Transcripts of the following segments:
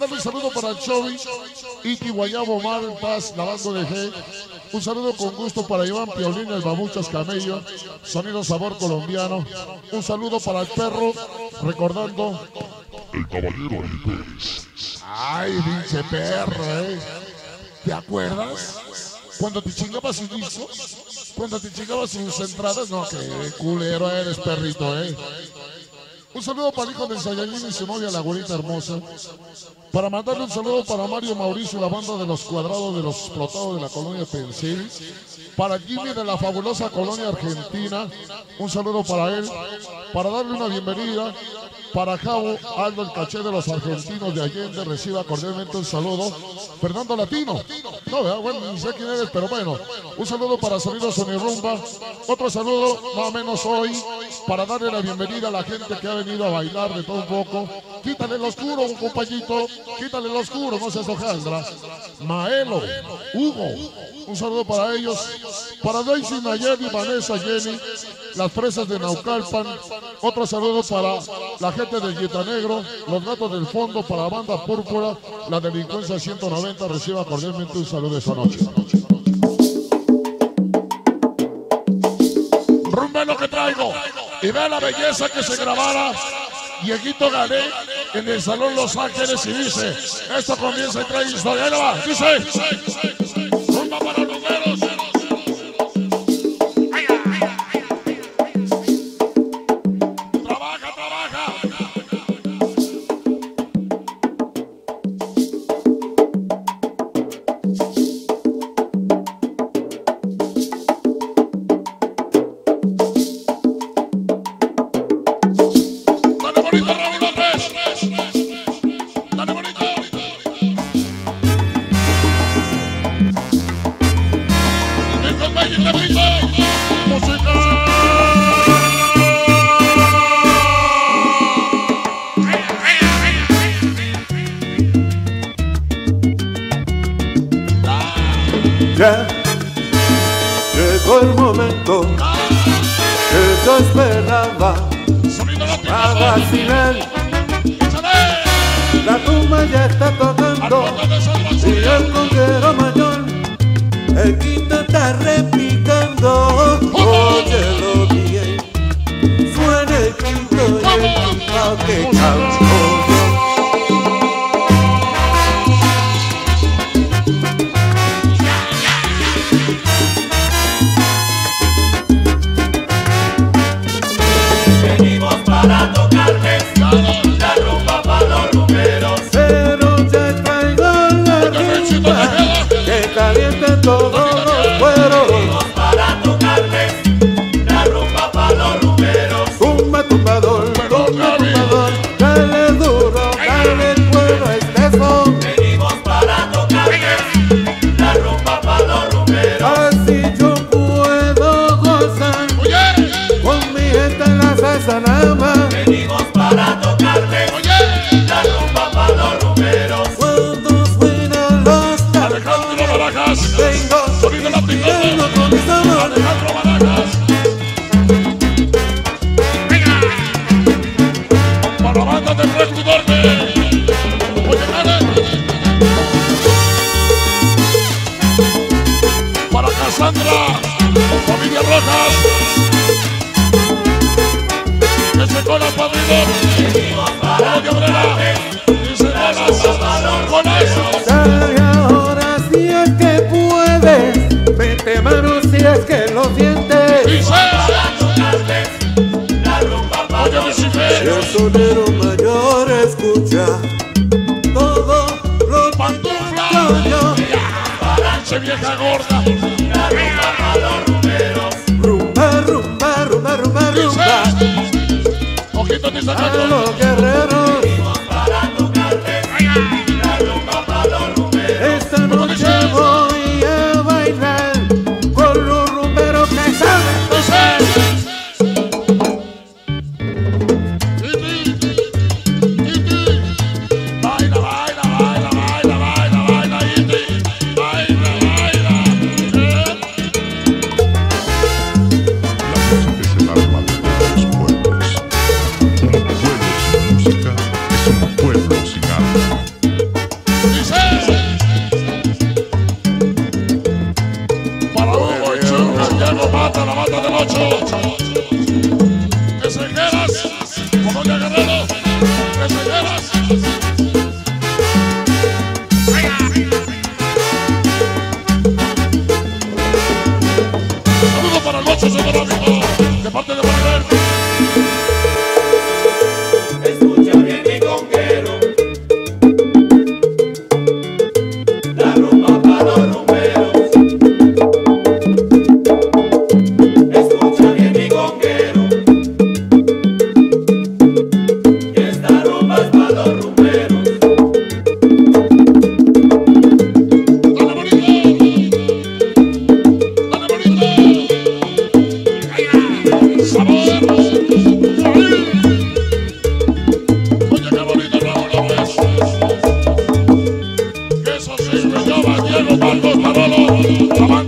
Un saludo para Chovy, Iti Guayabo Mar Paz, lavando de G. Un saludo con gusto para Iván Piolín, el Babuchas Camello, sonido sabor colombiano. Un saludo para el perro, recordando. El caballero Pérez. Ay, pinche perro, ¿eh? ¿Te acuerdas? Cuando te chingabas sin disco, cuando te chingabas sus entradas, no, que culero eres, perrito, ¿eh? Un saludo para el hijo de Sayayín y su novia, la güerita hermosa. Para mandarle un saludo para Mario Mauricio, la banda de los cuadrados de los explotados de la colonia Pensil. Para Jimmy de la fabulosa colonia argentina, un saludo para él. Para darle una bienvenida. Para Javo, Aldo, el caché de los argentinos de Allende, reciba cordialmente un saludo. Fernando Latino. No, bueno, ni sé quién eres, pero bueno. Un saludo para Sonido Sonirrumba. Otro saludo, más o menos hoy, para darle la bienvenida a la gente que ha venido a bailar de todo un poco. Quítale el oscuro, compañito. Quítale el oscuro, no seas hojaldra. Maelo, Hugo. Un saludo para ellos. Para Daisy Nayeli, Vanessa, Jenny. Las fresas de Naucalpan. Otro saludo para la gente del Guita Negro. Los gatos del fondo para la banda púrpura. La delincuencia 190 reciba cordialmente un saludo esta noche. Rumbe lo que traigo. Y vea la belleza que se grabara. Dieguito Gané en el Salón Los Ángeles y dice, esto comienza lo va, dice, vacilar. La tumba ya está tocando y el conguero mayor, el quinto está repicando. Óyelo bien, suena el quinto y el que canto Para Cassandra. Familia Rojas. Que se cola padrino. Venimos para Como de obrera. Dice bolas. Bolas. como te guerrero, se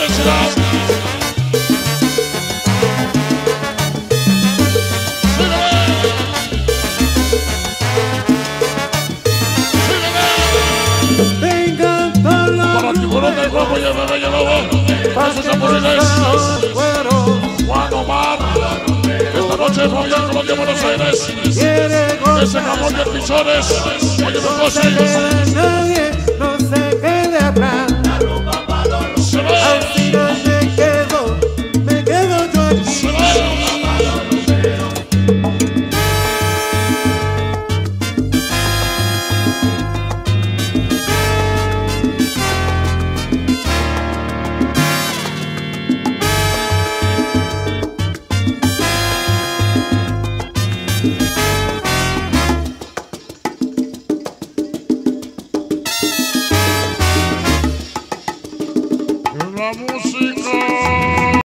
Let's go. guapo, llévame. Pasos cuero. Cuando. Esta noche voy a Colombia, Buenos Aires. Ese jamón de pichones. Oye, me